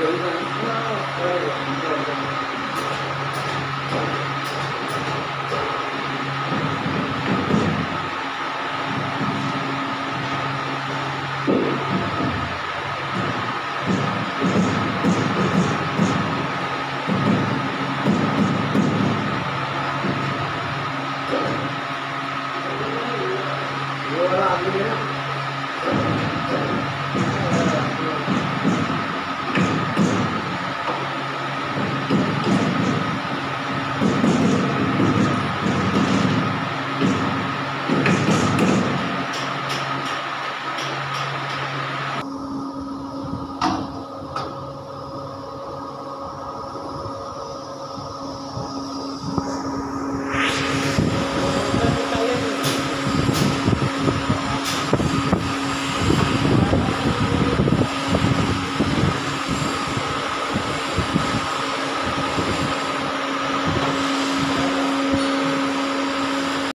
Não, não, não.